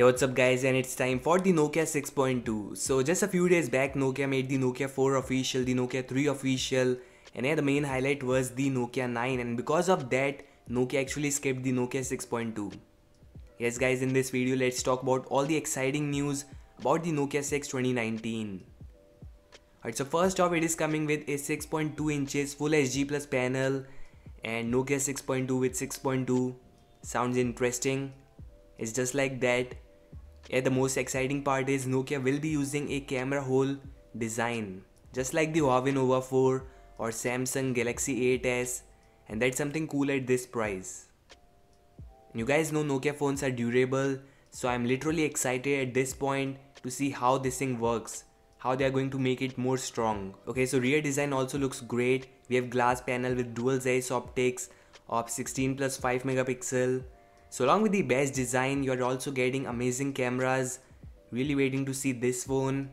Hey what's up guys and it's time for the Nokia 6.2. So just a few days back Nokia made the Nokia 4 official, the Nokia 3 official and yeah the main highlight was the Nokia 9 and because of that Nokia actually skipped the Nokia 6.2. Yes guys in this video let's talk about all the exciting news about the Nokia 6 2019. Alright so first off it is coming with a 6.2 inches full HD plus panel and Nokia 6.2 with 6.2 sounds interesting it's just like that. Yeah, the most exciting part is Nokia will be using a camera hole design, just like the Huawei Nova 4 or Samsung Galaxy A8s, and that's something cool at this price. You guys know Nokia phones are durable, so I'm literally excited at this point to see how this thing works, how they are going to make it more strong. Okay, so rear design also looks great. We have glass panel with dual Zeiss optics of 16 plus 5 megapixel so along with the best design, you're also getting amazing cameras. Really waiting to see this phone.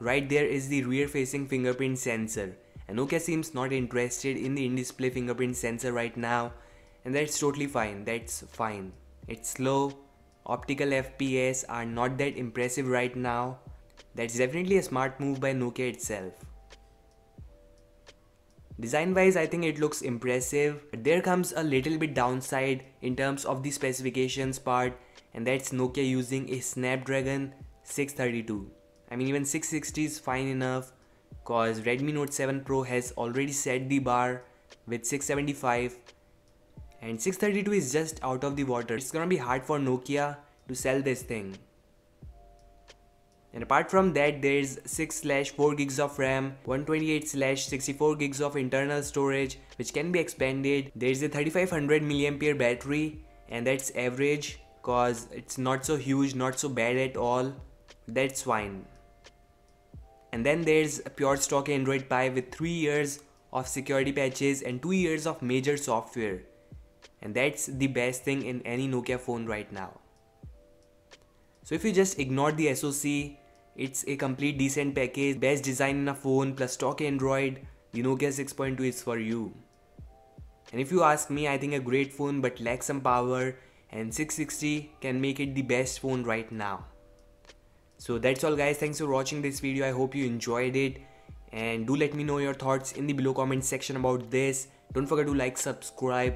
Right there is the rear facing fingerprint sensor. And Nokia seems not interested in the in-display fingerprint sensor right now. And that's totally fine, that's fine. It's slow, optical FPS are not that impressive right now. That's definitely a smart move by Nokia itself. Design wise I think it looks impressive. But there comes a little bit downside in terms of the specifications part and that's Nokia using a Snapdragon 632. I mean even 660 is fine enough cause Redmi Note 7 Pro has already set the bar with 675 and 632 is just out of the water. It's gonna be hard for Nokia to sell this thing. And apart from that, there's 6 slash 4 gigs of RAM, 128 slash 64 gigs of internal storage, which can be expanded. There's a 3500 mAh battery, and that's average, cause it's not so huge, not so bad at all. That's fine. And then there's a pure stock Android Pie with 3 years of security patches and 2 years of major software. And that's the best thing in any Nokia phone right now. So if you just ignore the SoC, it's a complete decent package, best design in a phone plus stock Android, the Nokia 6.2 is for you. And if you ask me, I think a great phone but lacks some power. And 660 can make it the best phone right now. So that's all guys, thanks for watching this video, I hope you enjoyed it. And do let me know your thoughts in the below comment section about this. Don't forget to like, subscribe